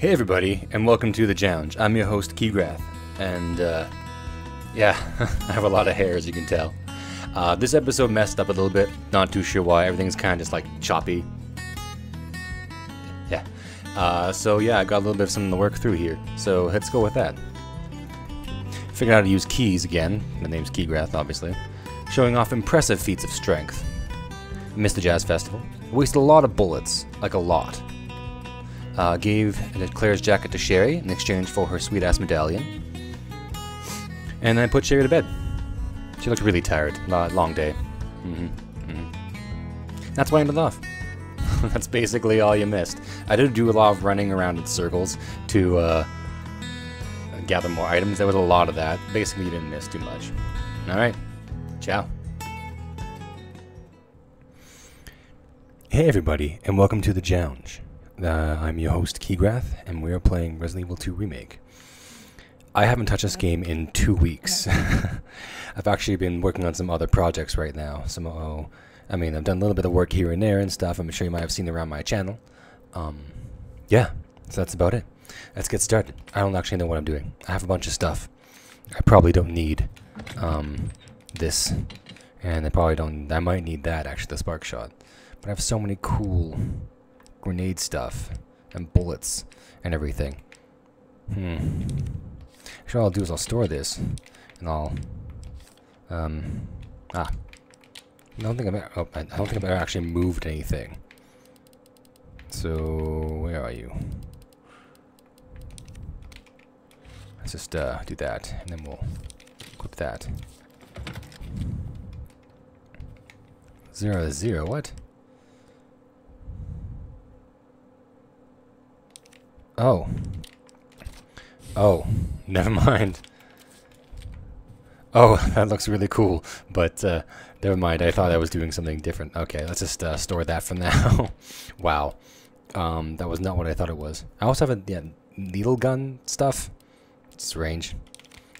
Hey everybody, and welcome to The Jounge. I'm your host, Keygrath, and uh, yeah, I have a lot of hair as you can tell. Uh, this episode messed up a little bit, not too sure why, everything's kind of just like choppy. Yeah. Uh, so yeah, I got a little bit of something to work through here, so let's go with that. Figured out how to use keys again, the name's Keygrath obviously, showing off impressive feats of strength. Missed the Jazz Festival, wasted a lot of bullets, like a lot. Uh, gave Claire's jacket to Sherry in exchange for her sweet ass medallion. And then I put Sherry to bed. She looked really tired. long day. Mm-hmm. Mm-hmm. That's why I ended off. That's basically all you missed. I did do a lot of running around in circles to uh, gather more items. There was a lot of that. Basically, you didn't miss too much. Alright. Ciao. Hey everybody, and welcome to the Jounge. Uh, I'm your host, Keygrath, and we are playing Resident Evil 2 Remake. I haven't touched this game in two weeks. I've actually been working on some other projects right now. Some, oh, I mean, I've done a little bit of work here and there and stuff. I'm sure you might have seen around my channel. Um, yeah, so that's about it. Let's get started. I don't actually know what I'm doing. I have a bunch of stuff. I probably don't need um, this, and I probably don't. I might need that actually, the spark shot. But I have so many cool grenade stuff and bullets and everything. Hmm. Actually, what I'll do is I'll store this and I'll um ah. I don't think I've oh, I don't think I've ever actually moved anything. So where are you? Let's just uh, do that, and then we'll equip that. Zero zero, what? Oh. Oh, never mind. Oh, that looks really cool, but uh, never mind. I thought I was doing something different. Okay, let's just uh, store that for now. wow. Um, that was not what I thought it was. I also have a yeah, needle gun stuff. It's strange.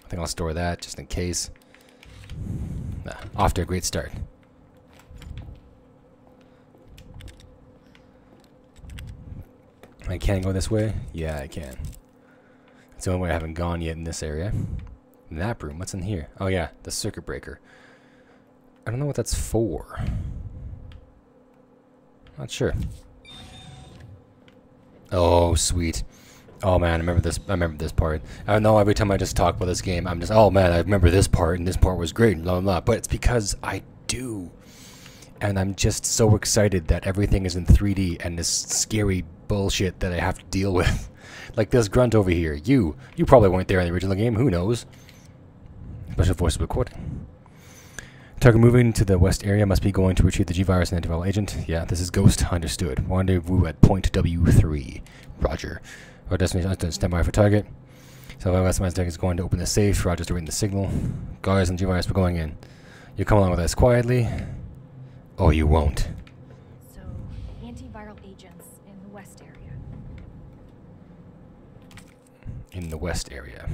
I think I'll store that just in case. Ah, off to a great start. I can go this way? Yeah, I can. It's the only way I haven't gone yet in this area. That room, what's in here? Oh yeah, the circuit breaker. I don't know what that's for. Not sure. Oh, sweet. Oh man, I remember this. I remember this part. I know every time I just talk about this game, I'm just, oh man, I remember this part, and this part was great, and blah blah blah. But it's because I do, and I'm just so excited that everything is in 3D and this scary bullshit that I have to deal with. like this grunt over here. You. You probably weren't there in the original game. Who knows? Special Forces recording. Target moving to the west area must be going to retrieve the G-Virus and antiviral agent. Yeah, this is Ghost. Understood. Rendezvous at point W3. Roger. Our destination stand by for target. So Westman's deck is going to open the safe. Roger's to the signal. Guards and G-Virus we're going in. You come along with us quietly. Oh, you won't. In the west area.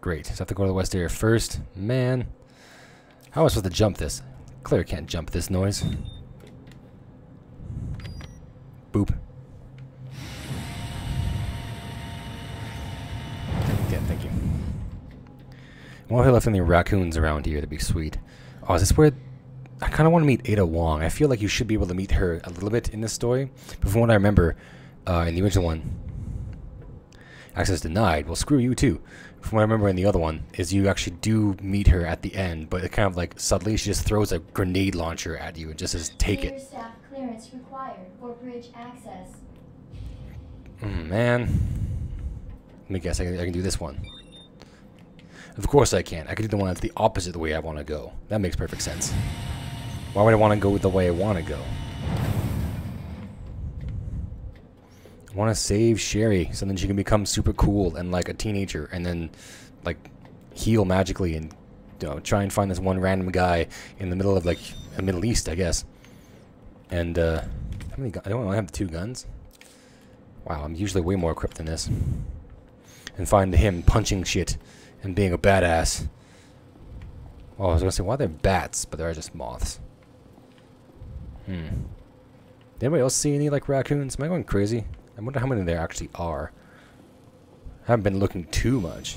Great. So I have to go to the west area first. Man. How am I supposed to jump this? Claire can't jump this noise. Boop. Yeah, thank you. What if I left any raccoons around here? That'd be sweet. Oh, is this where... I kind of want to meet Ada Wong. I feel like you should be able to meet her a little bit in this story. But from what I remember, uh, in the original one, access denied. Well, screw you too. From what I remember in the other one, is you actually do meet her at the end, but it kind of like subtly she just throws a grenade launcher at you and just says, "Take it." Staff clearance required for bridge access. Mm, man, let me guess. I can, I can do this one. Of course I can. I can do the one that's the opposite the way I want to go. That makes perfect sense. Why would I want to go the way I want to go? Want to save Sherry so then she can become super cool and like a teenager and then like heal magically and you know try and find this one random guy in the middle of like the Middle East, I guess. And uh, how many? I don't only have two guns. Wow, I'm usually way more equipped than this. And find him punching shit and being a badass. Oh, I was gonna say, why are there bats, but they're just moths? Hmm. Did anybody else see any like raccoons? Am I going crazy? I wonder how many there actually are. I haven't been looking too much.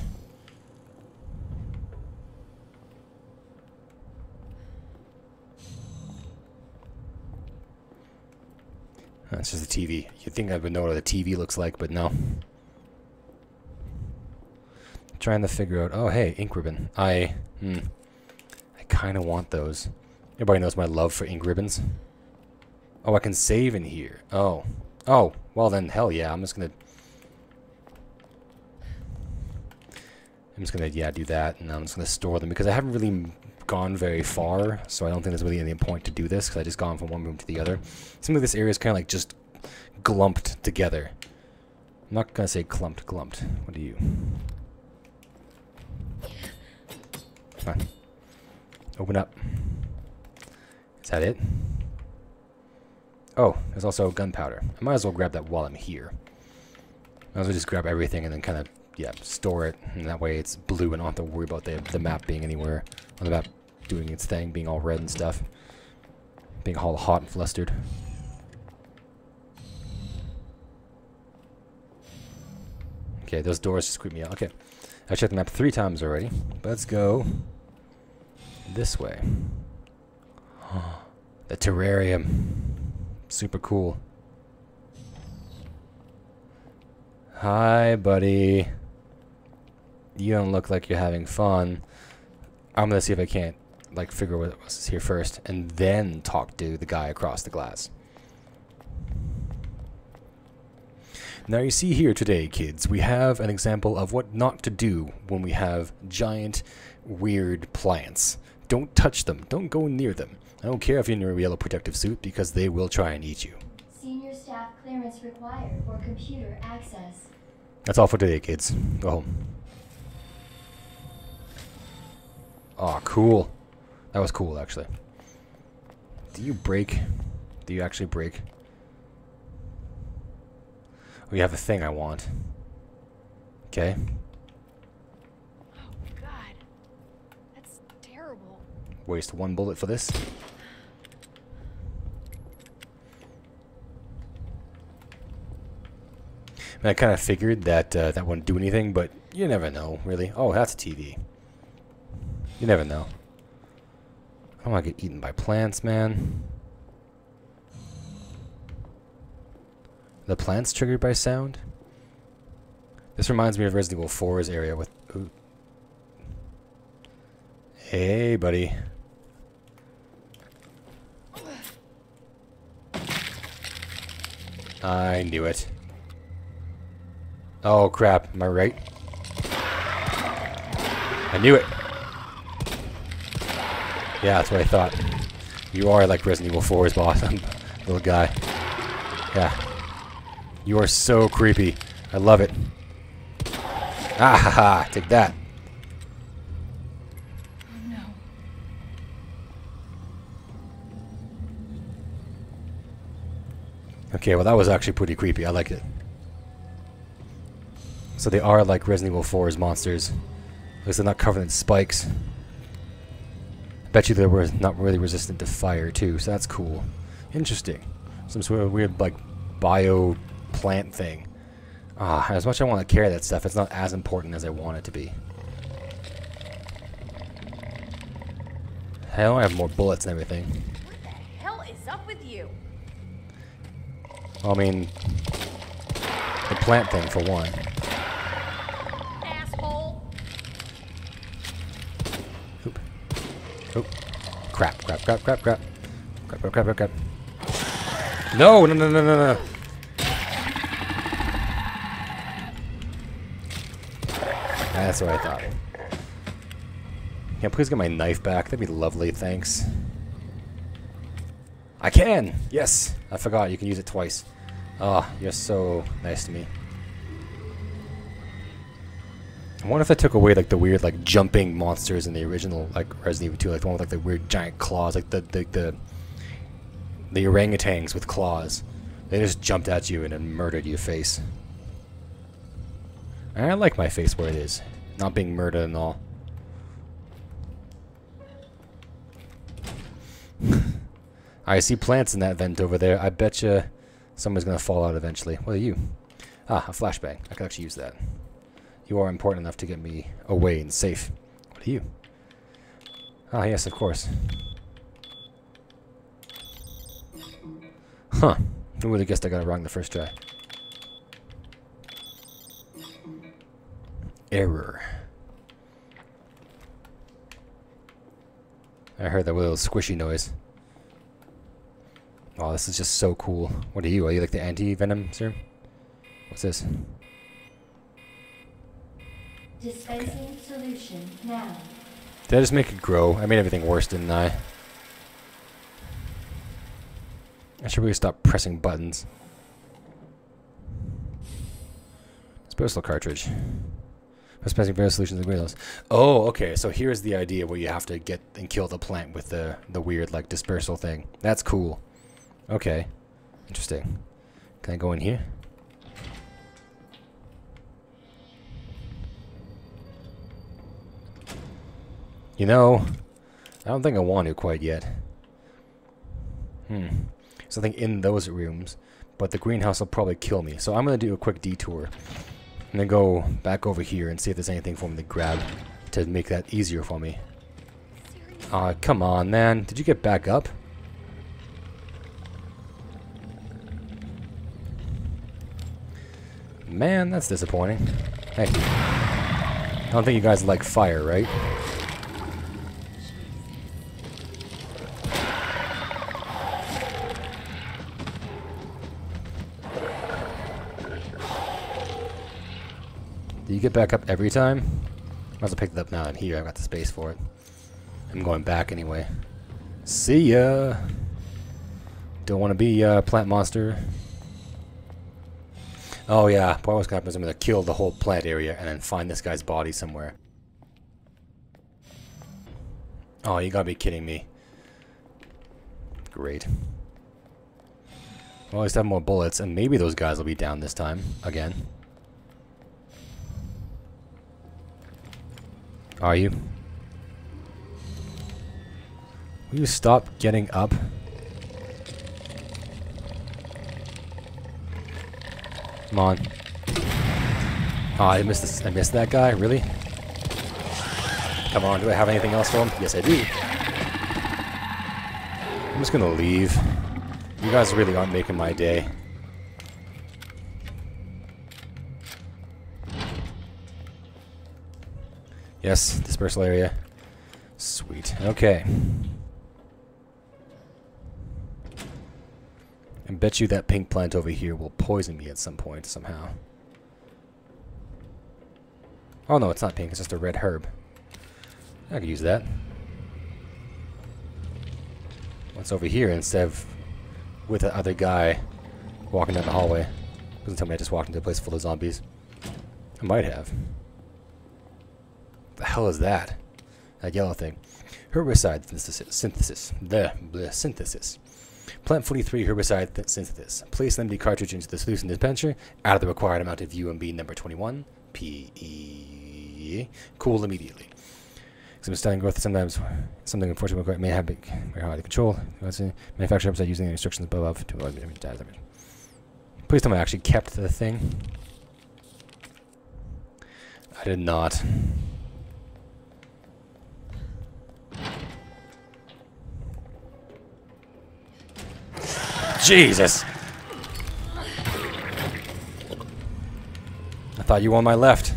That's just the TV. You'd think I would know what a TV looks like, but no. Trying to figure out. Oh, hey, ink ribbon. I, hmm, I kind of want those. Everybody knows my love for ink ribbons. Oh, I can save in here. Oh, oh. Well then, hell yeah. I'm just gonna. I'm just gonna yeah do that, and I'm just gonna store them because I haven't really gone very far, so I don't think there's really any point to do this because I just gone from one room to the other. Seems like this area is kind of like just glumped together. I'm not gonna say clumped, glumped. What do you? Come on. Open up. Is that it? Oh, there's also gunpowder. I might as well grab that while I'm here. Might as well just grab everything and then kind of, yeah, store it. And that way it's blue and I don't have to worry about the, the map being anywhere on the map doing its thing, being all red and stuff. Being all hot and flustered. Okay, those doors just creep me out. Okay. I checked the map three times already. Let's go this way. the terrarium. Super cool. Hi, buddy. You don't look like you're having fun. I'm gonna see if I can't like figure what here first and then talk to the guy across the glass. Now you see here today, kids, we have an example of what not to do when we have giant, weird plants. Don't touch them. Don't go near them. I don't care if you're in your yellow protective suit because they will try and eat you. Senior staff clearance required for computer access. That's all for today, kids. Go home. Oh, cool. That was cool, actually. Do you break? Do you actually break? Oh, we have a thing I want. Okay. Oh, God. That's terrible. Waste one bullet for this. I kind of figured that uh, that wouldn't do anything, but you never know, really. Oh, that's a TV. You never know. I don't want to get eaten by plants, man. The plants triggered by sound? This reminds me of Resident Evil 4's area with... Ooh. Hey, buddy. I knew it. Oh, crap. Am I right? I knew it. Yeah, that's what I thought. You are like Resident Evil 4's boss, little guy. Yeah. You are so creepy. I love it. Ah ha ha! Take that. Okay, well that was actually pretty creepy. I liked it. So they are like Resident Evil 4's monsters. At least they're not covered in spikes. I bet you they were not really resistant to fire too, so that's cool. Interesting. Some sort of weird like bio plant thing. Ah, as much as I want to carry that stuff, it's not as important as I want it to be. Hell, I have more bullets and everything. What the hell is up with you? I mean, the plant thing for one. Crap, crap, crap, crap, crap. Crap, crap, crap, crap, crap. No, no, no, no, no, no. That's what I thought. Yeah, please get my knife back. That'd be lovely, thanks. I can! Yes! I forgot, you can use it twice. Ah, you're so nice to me. Wonder if that took away like the weird like jumping monsters in the original like Resident Evil 2, like the one with like the weird giant claws, like the the the, the orangutans with claws. They just jumped at you and then murdered your face. I like my face where it is, not being murdered and all. I see plants in that vent over there. I bet you Someone's gonna fall out eventually. What are you? Ah, a flashbang. I could actually use that. You are important enough to get me away and safe. What are you? Ah, yes, of course. Huh. Who would have guessed I got it wrong the first try? Error. I heard that little squishy noise. Oh, this is just so cool. What are you? Are you like the anti-venom serum? What's this? Dispensing solution now. Did I just make it grow? I made everything worse, didn't I? I should really stop pressing buttons. Dispersal cartridge. Dispensing various solutions and greenhouse. Oh, okay. So here's the idea where you have to get and kill the plant with the the weird like dispersal thing. That's cool. Okay. Interesting. Can I go in here? You know, I don't think I want to quite yet. Hmm. Something in those rooms, but the greenhouse will probably kill me. So I'm going to do a quick detour. And then go back over here and see if there's anything for me to grab to make that easier for me. Aw, come on, man. Did you get back up? Man, that's disappointing. Hey. I don't think you guys like fire, right? Do you get back up every time? Might as well pick it up now. I'm here. I've got the space for it. I'm going back anyway. See ya! Don't want to be a plant monster. Oh yeah, probably what's gonna happen is I'm gonna kill the whole plant area and then find this guy's body somewhere. Oh, you gotta be kidding me. Great. Well, at least have more bullets, and maybe those guys will be down this time, again. Are you? Will you stop getting up? Come on. Oh, I missed this. I missed that guy. Really? Come on. Do I have anything else for him? Yes, I do. I'm just gonna leave. You guys really aren't making my day. Yes, dispersal area. Sweet. Okay. I bet you that pink plant over here will poison me at some point somehow. Oh no, it's not pink, it's just a red herb. I could use that. What's over here instead of with the other guy walking down the hallway? Doesn't tell me I just walked into a place full of zombies. I might have. The hell is that? That yellow thing. Herbicide synthesis. The, the synthesis. Plant 43 herbicide th synthesis. Place an empty cartridge into the solution dispenser. Add the required amount of UMB number 21. PE. Cool immediately. Some stunning growth sometimes something unfortunately may have big, very hard to control. Manufacture herbicide using the instructions above to avoid damage. Please tell me I actually kept the thing. I did not. Jesus! I thought you were on my left.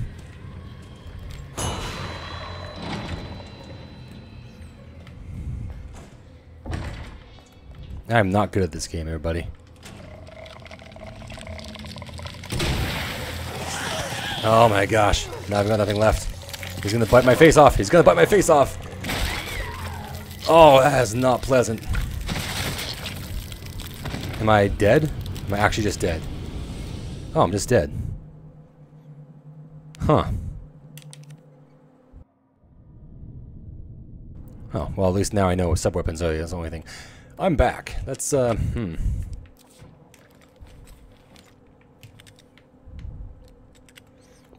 I'm not good at this game, everybody. Oh my gosh. Now I've got nothing left. He's gonna bite my face off. He's gonna bite my face off. Oh, that is not pleasant. Am I dead? Am I actually just dead? Oh, I'm just dead. Huh. Oh, well, at least now I know sub-weapons are the only thing. I'm back. Let's, uh, hmm.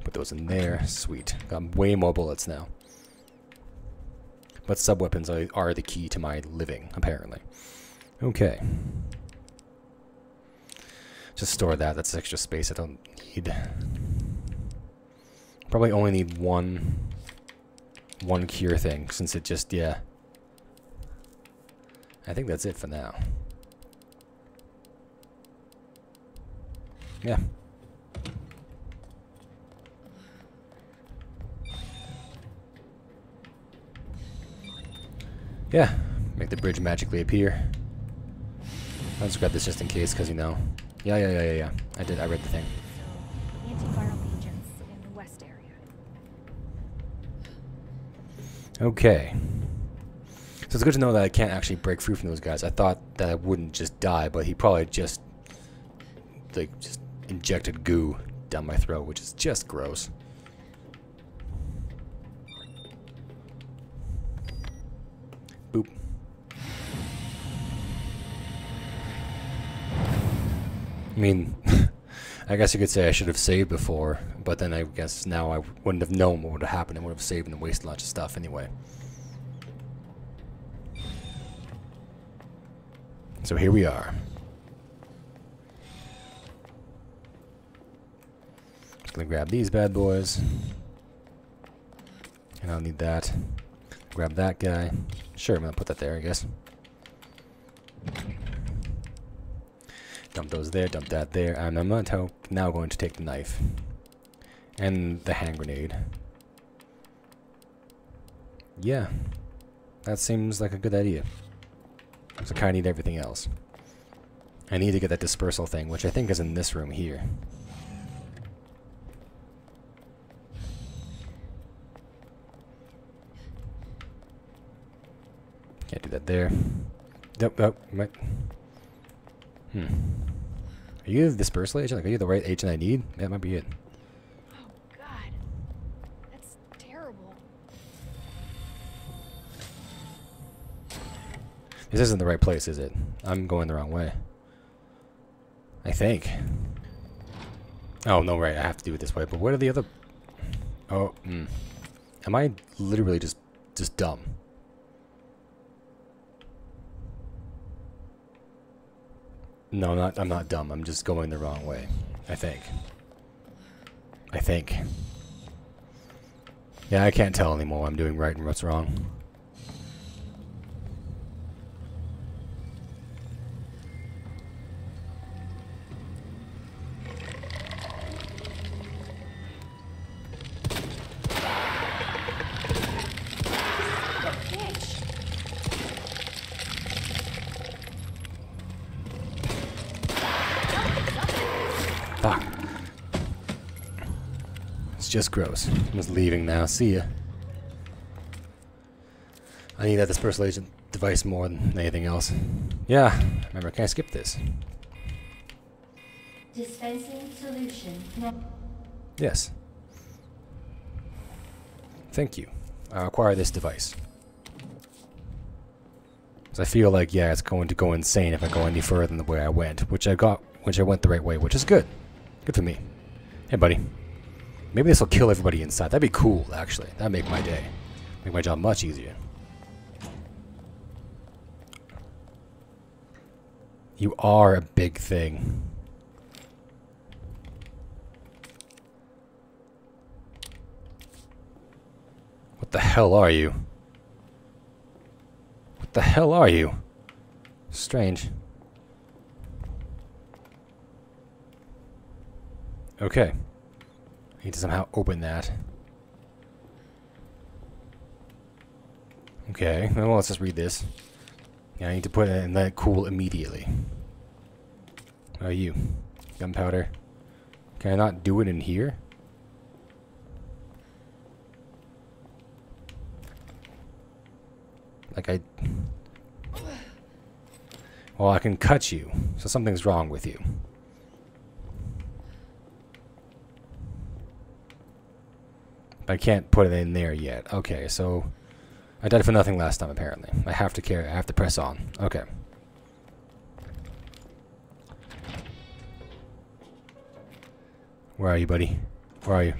Put those in there. Sweet. Got way more bullets now. But sub-weapons are, are the key to my living, apparently. Okay. Store that. That's extra space I don't need. Probably only need one one cure thing since it just yeah. I think that's it for now. Yeah. Yeah, make the bridge magically appear. I'll just grab this just in case, because you know. Yeah, yeah, yeah, yeah, yeah. I did, I read the thing. So, antiviral agents in the west area. Okay. So it's good to know that I can't actually break free from those guys. I thought that I wouldn't just die, but he probably just, like, just injected goo down my throat, which is just gross. Boop. I mean, I guess you could say I should have saved before, but then I guess now I wouldn't have known what would have happened. I would have saved and wasted lots of stuff anyway. So here we are. Just gonna grab these bad boys. And I'll need that. Grab that guy. Sure, I'm gonna put that there, I guess. Dump those there, dump that there, and I'm now going to take the knife. And the hand grenade. Yeah. That seems like a good idea. So I kind of need everything else. I need to get that dispersal thing, which I think is in this room here. Can't do that there. Nope, nope, might. Hmm. Are you the dispersal agent? Like, are you the right agent I need? That might be it. Oh, God. That's terrible. This isn't the right place, is it? I'm going the wrong way. I think. Oh, no, right. I have to do it this way. But what are the other... Oh, hmm. Am I literally just, just dumb? No, I'm not, I'm not dumb. I'm just going the wrong way. I think. I think. Yeah, I can't tell anymore I'm doing right and what's wrong. Just gross. I'm just leaving now. See ya. I need that dispersal agent device more than anything else. Yeah, remember, can I skip this? Dispensing solution. No. Yes. Thank you. I acquire this device. Because I feel like, yeah, it's going to go insane if I go any further than the way I went, which I got, which I went the right way, which is good. Good for me. Hey, buddy. Maybe this will kill everybody inside. That'd be cool, actually. That'd make my day. Make my job much easier. You are a big thing. What the hell are you? What the hell are you? Strange. Okay. Need to somehow open that. Okay, well, let's just read this. Yeah, I need to put it in that cool immediately. Are you? Gunpowder. Can I not do it in here? Like I... Well, I can cut you, so something's wrong with you. But I can't put it in there yet. Okay, so... I died for nothing last time, apparently. I have to carry... I have to press on. Okay. Where are you, buddy? Where are you?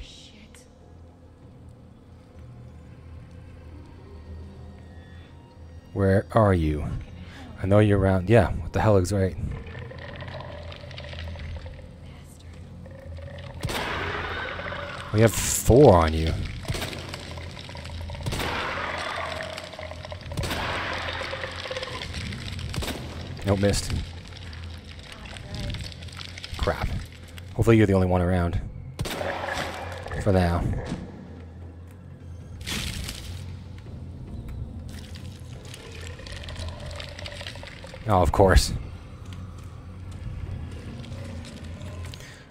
Where are you? I know you're around. Yeah, what the hell is right? We have four on you. Nope, missed. Crap. Hopefully you're the only one around. For now. Oh, of course.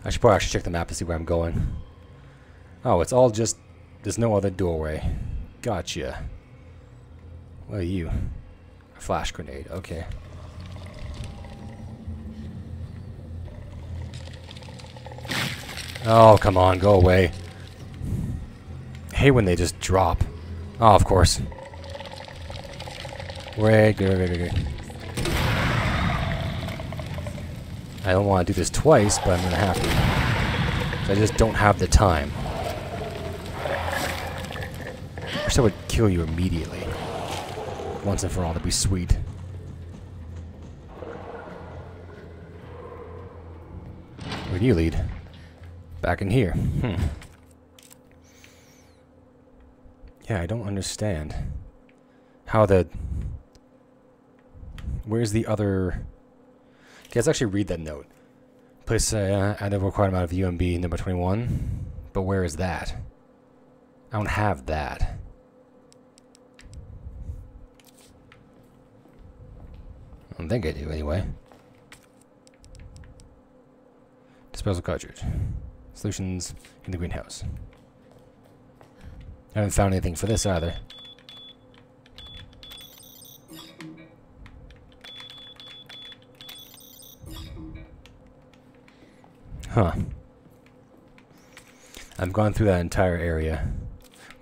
I should probably actually check the map to see where I'm going. Oh, it's all just... There's no other doorway. Gotcha. What are you? A flash grenade. Okay. Oh, come on. Go away. I hate when they just drop. Oh, of course. Wait, good, good, good. I don't want to do this twice, but I'm going to have to. I just don't have the time. I wish I would kill you immediately. Once and for all, to be sweet. Where do you lead? Back in here. Hmm. Yeah, I don't understand. How the... Where's the other... Okay, let's actually read that note. Place uh, add the required amount of UMB number 21. But where is that? I don't have that. I don't think I do, anyway. Disposal cartridge. Solutions in the greenhouse. I haven't found anything for this either. Huh. I've gone through that entire area.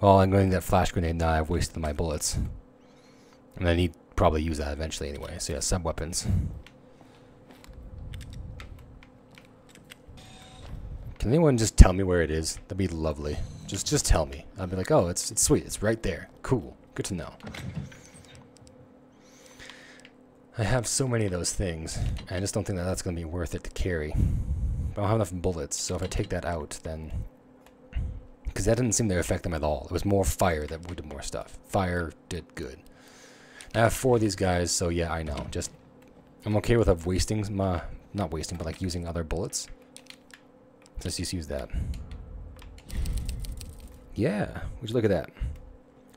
Well, I'm going to that flash grenade now. I've wasted my bullets. And I need probably use that eventually anyway. So yeah, sub weapons. Can anyone just tell me where it is? That'd be lovely. Just just tell me. I'd be like, oh, it's it's sweet. It's right there. Cool. Good to know. I have so many of those things. I just don't think that that's going to be worth it to carry. But I don't have enough bullets, so if I take that out, then... Because that didn't seem to affect them at all. It was more fire that did more stuff. Fire did good. I have four of these guys, so yeah, I know. Just, I'm okay with uh, wasting my, not wasting, but like using other bullets. Let's just use that. Yeah, would you look at that?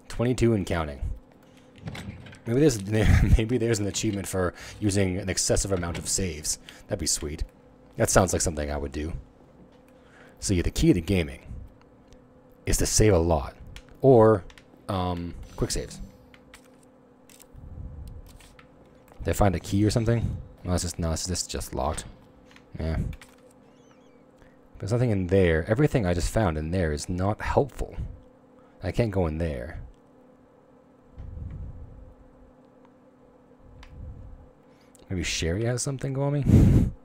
22 and counting. Maybe there's maybe there's an achievement for using an excessive amount of saves. That'd be sweet. That sounds like something I would do. See, the key to gaming is to save a lot, or um, quick saves. Did I find a key or something? No, it's just no, it's just locked. Yeah. There's nothing in there. Everything I just found in there is not helpful. I can't go in there. Maybe Sherry has something going me?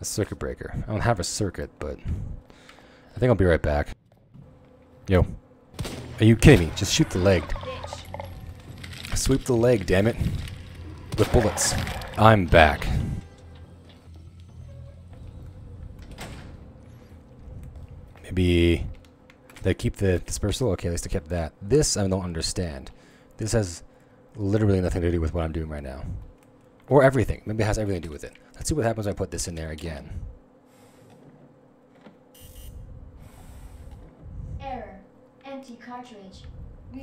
a circuit breaker. I don't have a circuit, but I think I'll be right back. Yo. Are you kidding me? Just shoot the leg. Sweep the leg, damn it. With bullets. I'm back. Maybe they keep the dispersal? Okay, at least they kept that. This I don't understand. This has literally nothing to do with what I'm doing right now. Or everything. Maybe it has everything to do with it. Let's see what happens when I put this in there again. Error. Empty cartridge.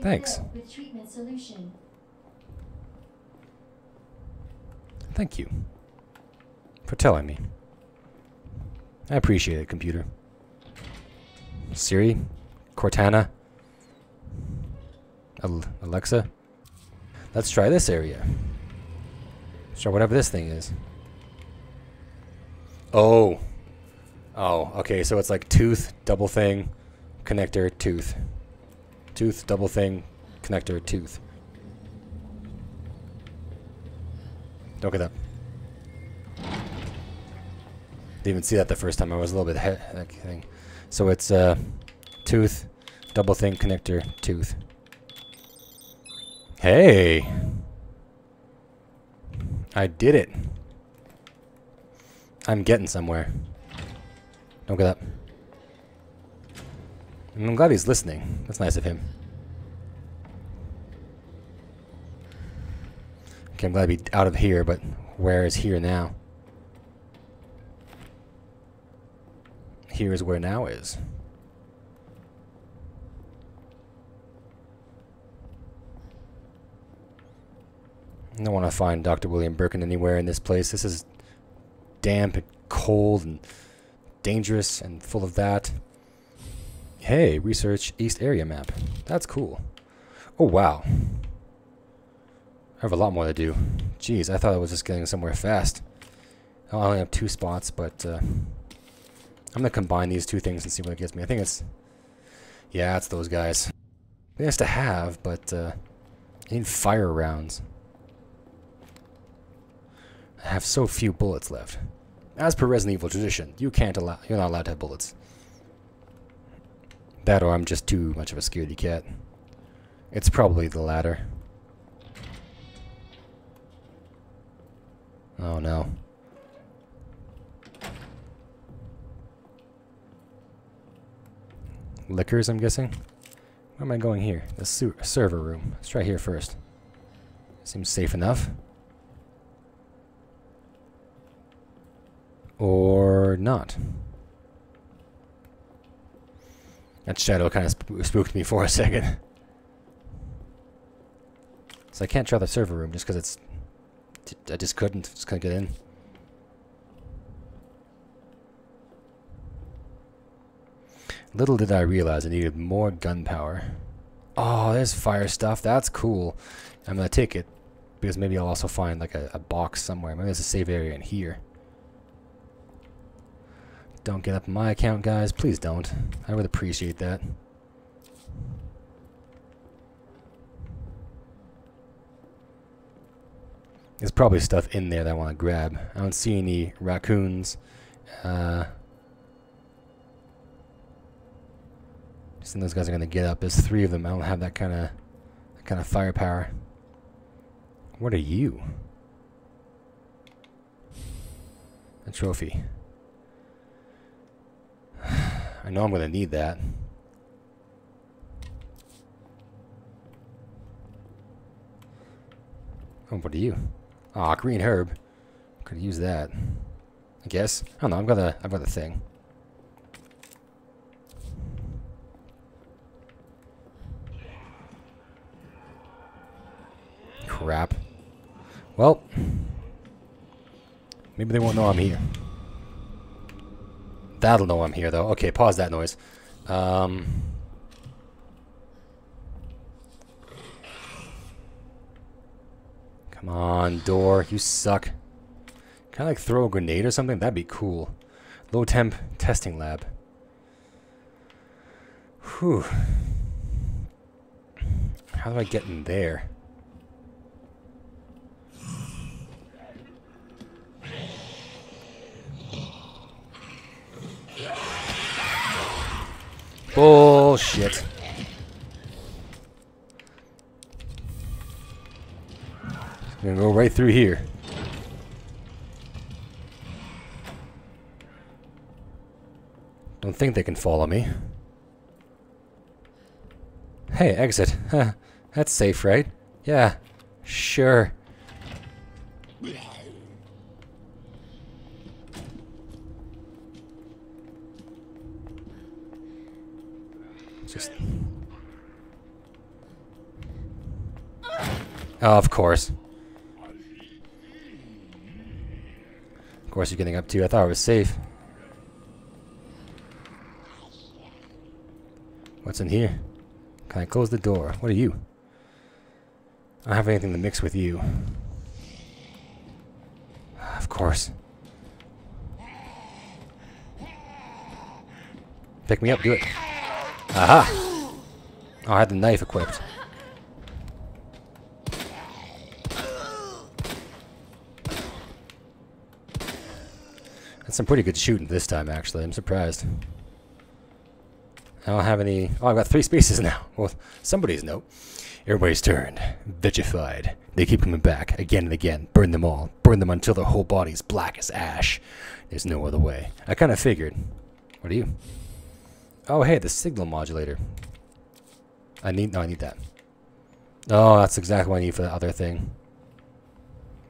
Thanks. With treatment solution. Thank you for telling me. I appreciate it, computer. Siri? Cortana? Al Alexa? Let's try this area. Let's try whatever this thing is. Oh. Oh, okay, so it's like tooth, double thing, connector, tooth. Tooth, double thing, connector, tooth. Don't get up. Didn't even see that the first time. I was a little bit. That thing. So it's uh, tooth, double thing, connector, tooth. Hey! I did it. I'm getting somewhere. Don't get up. I'm glad he's listening. That's nice of him. Okay, I'm glad to be out of here, but where is here now? Here is where now is. I don't want to find Dr. William Birkin anywhere in this place. This is damp and cold and dangerous and full of that. Hey, research East Area map. That's cool. Oh, wow. I have a lot more to do. Jeez, I thought I was just getting somewhere fast. I only have two spots, but uh, I'm to combine these two things and see what it gives me. I think it's... Yeah, it's those guys. Nice to have, but uh, I need fire rounds. I have so few bullets left. As per Resident Evil tradition, you can't allow you're not allowed to have bullets. That or I'm just too much of a scaredy cat. It's probably the latter. Oh no. Liquors, I'm guessing? Where am I going here? The server room. Let's try here first. Seems safe enough. Or not. That shadow kind of sp spooked me for a second. So I can't try the server room just because it's... I just couldn't. Just couldn't get in. Little did I realize I needed more gunpowder. Oh, there's fire stuff. That's cool. I'm going to take it. Because maybe I'll also find like a, a box somewhere. Maybe there's a save area in here. Don't get up my account, guys. Please don't. I would appreciate that. There's probably stuff in there that I want to grab. I don't see any raccoons. Uh, just think those guys are going to get up. There's three of them. I don't have that kind of that kind of firepower. What are you? A trophy. I know I'm going to need that. Oh, what are you? Ah, oh, green herb. Could use that. I guess. I don't know. I've got a. I've got a thing. Crap. Well, maybe they won't know I'm here. That'll know I'm here, though. Okay, pause that noise. Um... Come on, door. You suck. Can I, like, throw a grenade or something? That'd be cool. Low temp testing lab. Whew. How do I get in there? Bullshit. Gonna go right through here. Don't think they can follow me. Hey, exit. That's safe, right? Yeah, sure. Just... Oh, of course. Course you're getting up too. I thought it was safe. What's in here? Can I close the door? What are you? I don't have anything to mix with you. Of course. Pick me up, do it. Aha! Oh, I had the knife equipped. That's some pretty good shooting this time, actually. I'm surprised. I don't have any... Oh, I've got three spaces now. Well, somebody's note. Everybody's turned. Vitrified. They keep coming back, again and again. Burn them all. Burn them until their whole body's black as ash. There's no other way. I kind of figured. What are you? Oh, hey, the signal modulator. I need, no, I need that. Oh, that's exactly what I need for the other thing.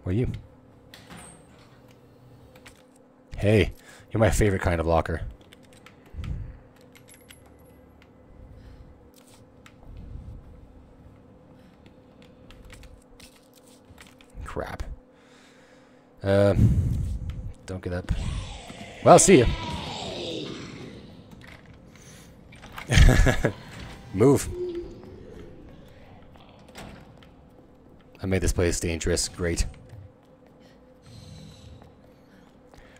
What are you? Hey, you're my favorite kind of locker. Crap. Um, don't get up. Well, see ya. Move. I made this place dangerous. Great.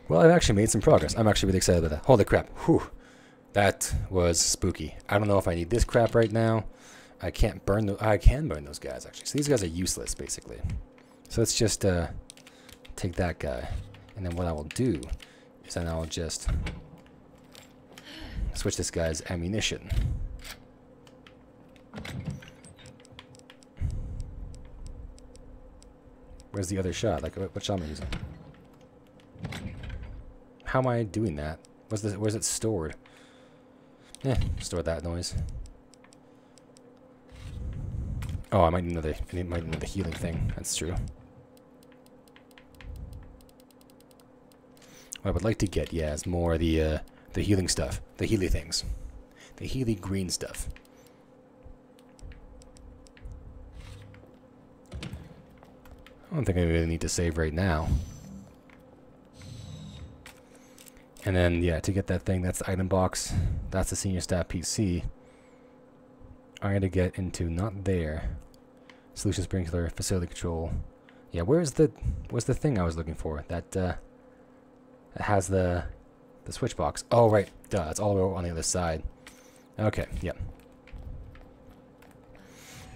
Well, I've actually made some progress. I'm actually really excited about that. Holy crap. Whew. That was spooky. I don't know if I need this crap right now. I can't burn the I can burn those guys actually. So these guys are useless basically. So let's just uh, take that guy. And then what I will do is then I'll just switch this guy's ammunition. Where's the other shot? Like, what, shot am I using? How am I doing that? Where's, the, where's it stored? Eh, store that noise. Oh, I might need another, I might need another healing thing. That's true. What I would like to get, yeah, is more the, uh, the healing stuff. The healy things. The healy green stuff. I don't think I really need to save right now. And then, yeah, to get that thing, that's the item box. That's the senior staff PC. I'm going to get into, not there. Solution sprinkler, facility control. Yeah, where's the, where's the thing I was looking for? That, uh, that has the, the switch box. Oh, right, duh, it's all the way on the other side. Okay, yep.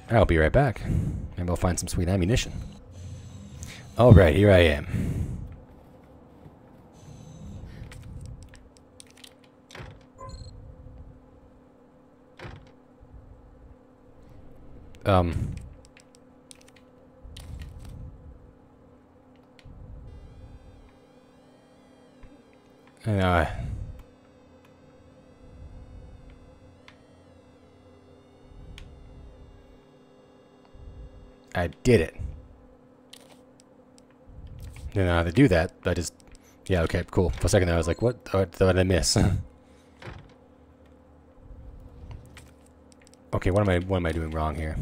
I'll be right back. Maybe I'll find some sweet ammunition. Alright, here I am. Um. Uh, I did it. Didn't know how to do that. I just, yeah, okay, cool. For a second there, I was like, what, what did I miss? okay, what am I, what am I doing wrong here?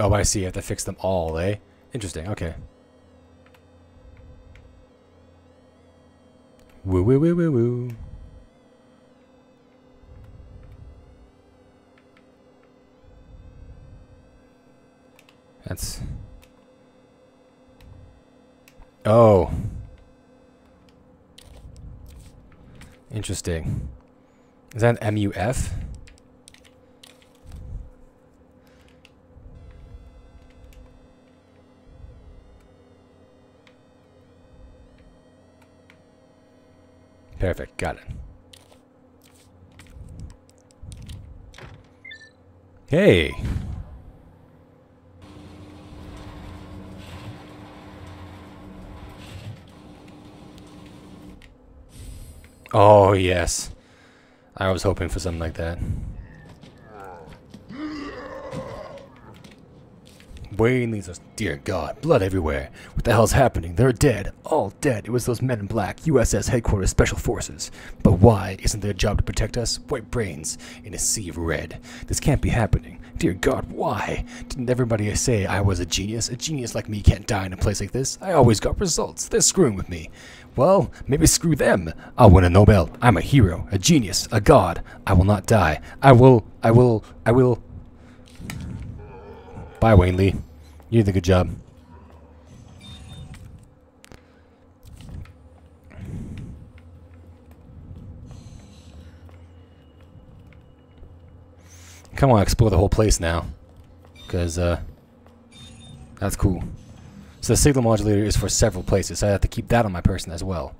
Oh, I see. I have to fix them all, eh? Interesting. Okay. Woo woo woo woo woo. That's... Oh. Interesting. Is that an MUF? Perfect, got it. Hey! Oh, yes. I was hoping for something like that. Wayne leads us. Dear God, blood everywhere. What the hell's happening? They're dead. All dead. It was those men in black, USS Headquarters Special Forces. But why? Isn't their job to protect us? White brains in a sea of red. This can't be happening. Dear God, why? Didn't everybody say I was a genius? A genius like me can't die in a place like this. I always got results. They're screwing with me. Well, maybe screw them. I'll win a Nobel. I'm a hero, a genius, a god. I will not die. I will, I will, I will. Bye, Wayne Lee. You did a good job. Come on, explore the whole place now. Because, uh, that's cool. So the signal modulator is for several places, so I have to keep that on my person as well.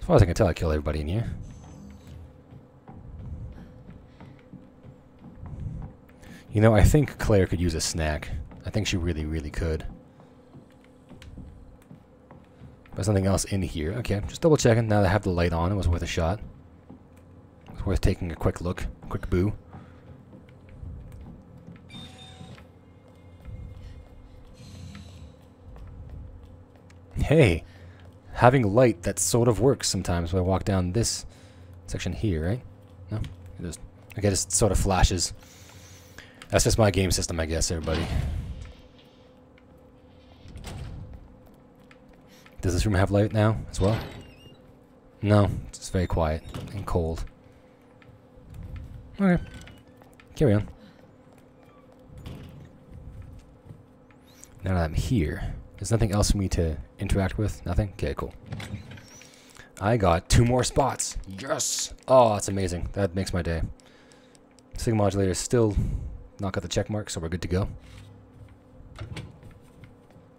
As far as I can tell, I killed everybody in here. You know, I think Claire could use a snack. I think she really, really could. There's something else in here. Okay, just double checking. Now that I have the light on, it was worth a shot. It's worth taking a quick look, quick boo. Hey, having light that sort of works sometimes when I walk down this section here, right? No? It just, okay, it sort of flashes. That's just my game system, I guess, everybody. Does this room have light now as well? No, it's very quiet and cold. Okay. Carry on. Now that I'm here, there's nothing else for me to interact with? Nothing? Okay, cool. I got two more spots. Yes! Oh, that's amazing. That makes my day. Signal modulator still not got the check mark, so we're good to go.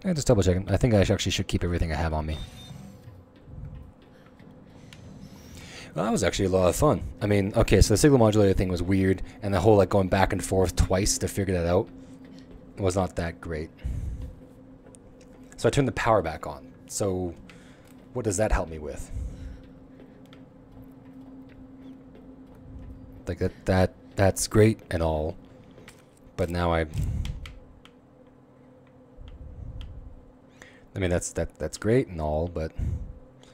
Yeah, just double checking. I think I actually should keep everything I have on me. Well, that was actually a lot of fun. I mean, okay, so the signal modulator thing was weird, and the whole like going back and forth twice to figure that out was not that great. So I turned the power back on. So what does that help me with? Like that that that's great and all, but now I I mean that's that that's great and all, but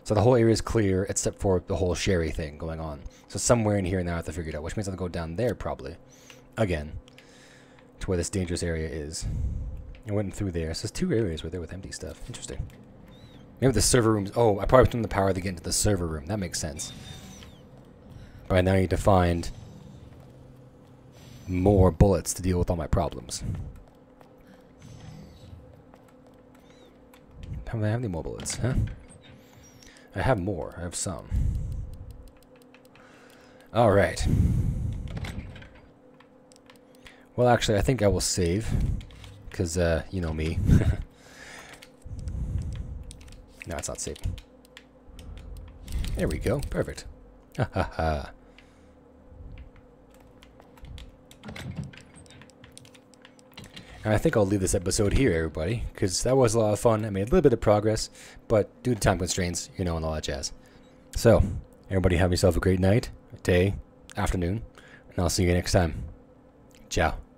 so the whole area is clear except for the whole Sherry thing going on. So somewhere in here now I have to figure it out, which means I'll go down there probably. Again. To where this dangerous area is. I went through there. So there's two areas where there with empty stuff. Interesting. Maybe the server rooms. Oh, I probably turned the power to get into the server room. That makes sense. But I now need to find more bullets to deal with all my problems. How do I have any more bullets, huh? I have more. I have some. Alright. Well, actually, I think I will save. Because, uh, you know me. no, it's not safe. There we go. Perfect. Ha ha ha. And I think I'll leave this episode here, everybody, because that was a lot of fun. I made a little bit of progress, but due to time constraints, you know, and all that jazz. So, everybody have yourself a great night, day, afternoon, and I'll see you next time. Ciao.